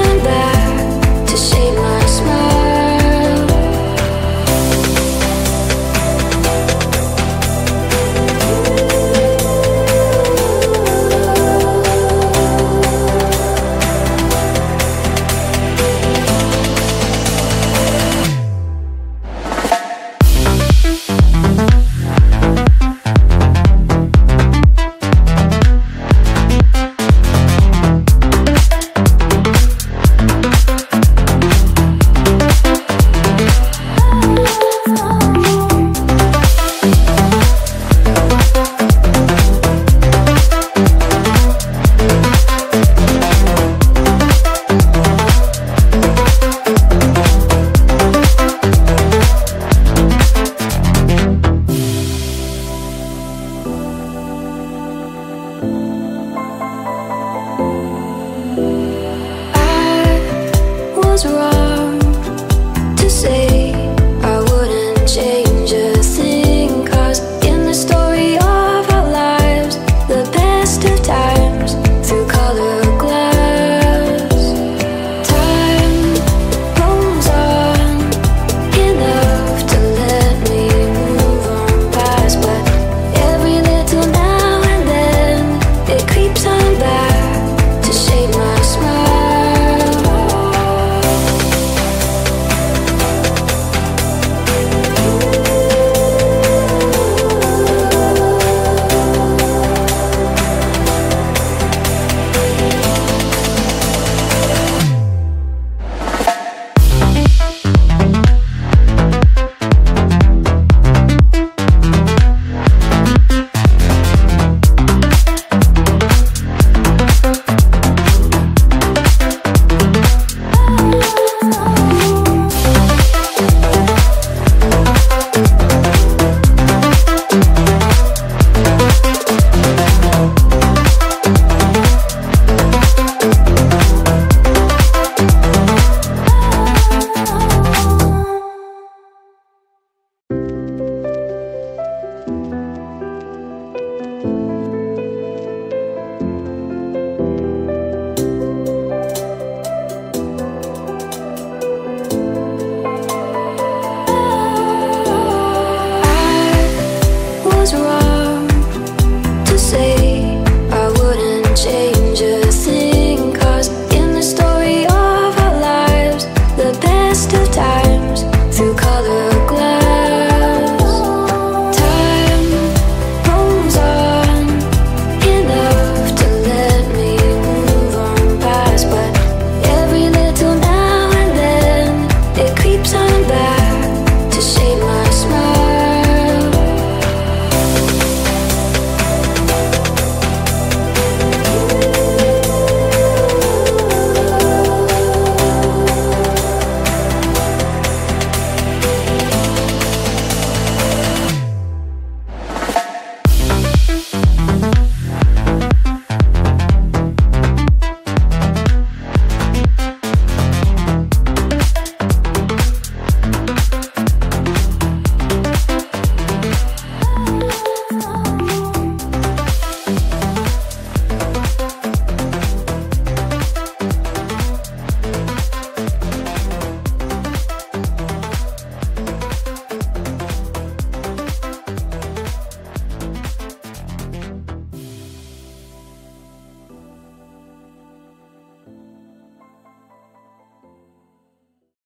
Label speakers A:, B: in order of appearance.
A: of times through color